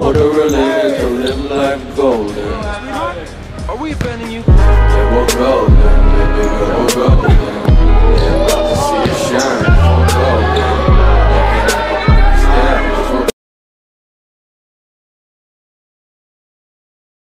What a relief to live life golden. Are we offending you?